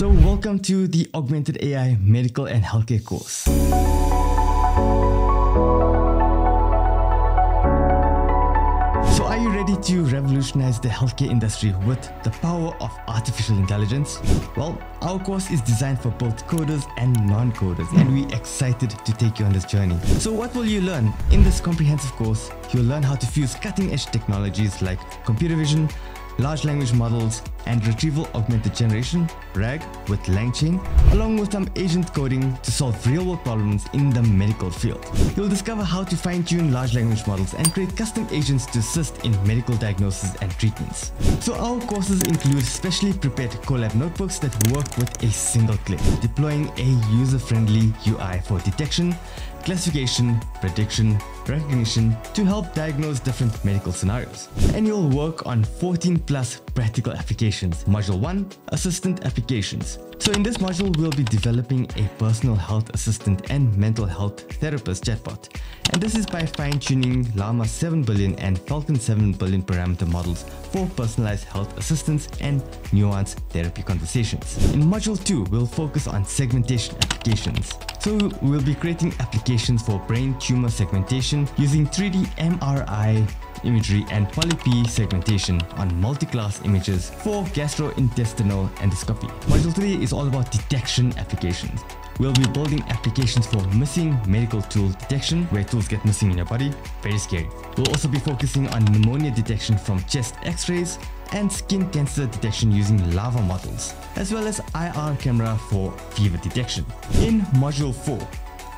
So, welcome to the Augmented AI Medical and Healthcare course. So, are you ready to revolutionize the healthcare industry with the power of artificial intelligence? Well, our course is designed for both coders and non coders, and we're excited to take you on this journey. So, what will you learn? In this comprehensive course, you'll learn how to fuse cutting edge technologies like computer vision, large language models, and retrieval augmented generation, RAG, with LangChain, along with some agent coding to solve real-world problems in the medical field. You'll discover how to fine-tune large language models and create custom agents to assist in medical diagnosis and treatments. So our courses include specially prepared Colab notebooks that work with a single click, deploying a user-friendly UI for detection, classification, prediction, recognition to help diagnose different medical scenarios. And you'll work on 14 plus practical applications. Module 1 Assistant Applications. So, in this module, we'll be developing a personal health assistant and mental health therapist chatbot. And this is by fine tuning Llama 7 billion and Falcon 7 billion parameter models for personalized health assistance and nuanced therapy conversations. In Module 2, we'll focus on segmentation applications. So, we'll be creating applications for brain tumor segmentation using 3D MRI imagery and PolyP segmentation on multi-class images for gastrointestinal endoscopy. Module 3 is all about detection applications. We'll be building applications for missing medical tool detection where tools get missing in your body. Very scary. We'll also be focusing on pneumonia detection from chest x-rays and skin cancer detection using LLaVA models, as well as IR camera for fever detection. In Module 4,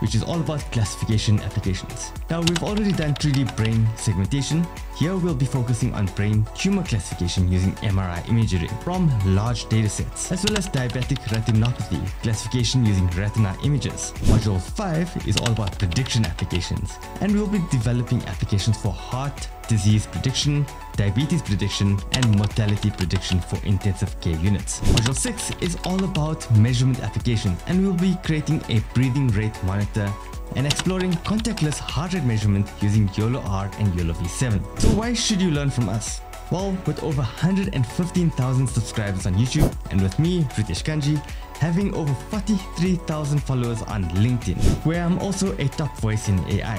which is all about classification applications. Now we've already done 3D brain segmentation. Here we'll be focusing on brain tumor classification using MRI imagery from large datasets, as well as diabetic retinopathy classification using retina images. Module 5 is all about prediction applications, and we'll be developing applications for heart disease prediction, diabetes prediction, and mortality prediction for intensive care units. Module 6 is all about measurement application and we'll be creating a breathing rate monitor and exploring contactless heart rate measurement using YOLOR and YOLOv7. So why should you learn from us? Well, with over 115,000 subscribers on YouTube and with me, Ritesh Kanjee, having over 43,000 followers on LinkedIn, where I'm also a top voice in AI.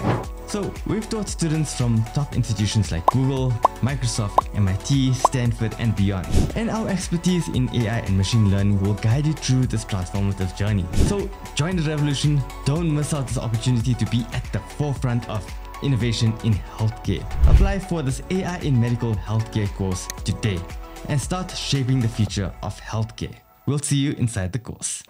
So we've taught students from top institutions like Google, Microsoft, MIT, Stanford and beyond. And our expertise in AI and machine learning will guide you through this transformative journey. So join the revolution, don't miss out this opportunity to be at the forefront of innovation in healthcare. Apply for this AI in medical healthcare course today and start shaping the future of healthcare. We'll see you inside the course.